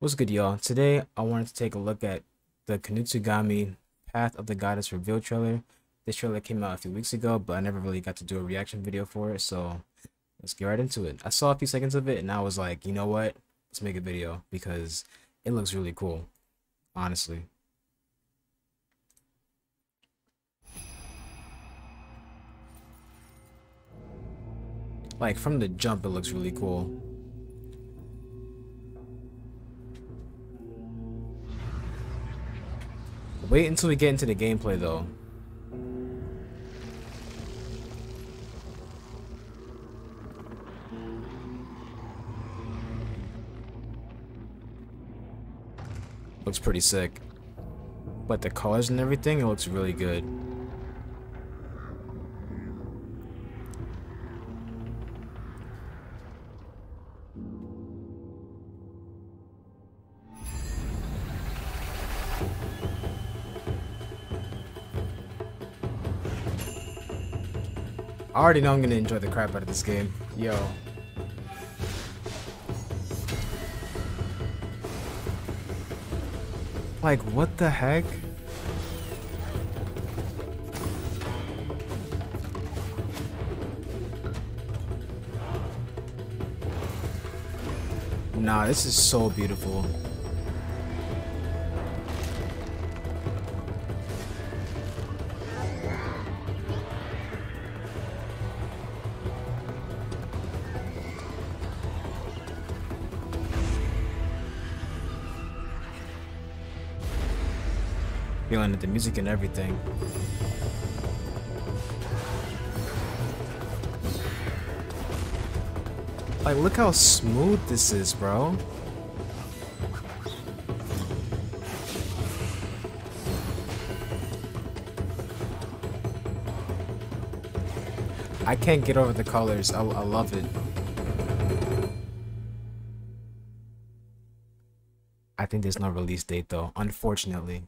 What's good, y'all? Today, I wanted to take a look at the Kunitsu-Gami Path of the Goddess reveal trailer. This trailer came out a few weeks ago, but I never really got to do a reaction video for it, so let's get right into it. I saw a few seconds of it, and I was like, you know what? Let's make a video, because it looks really cool, honestly. Like, from the jump, it looks really cool. Wait until we get into the gameplay though. Looks pretty sick. But the colors and everything, it looks really good. I already know I'm gonna enjoy the crap out of this game. Yo. Like, what the heck? Nah, this is so beautiful. Feeling the music and everything. Like, look how smooth this is, bro. I can't get over the colors. I, I love it. I think there's no release date though, unfortunately.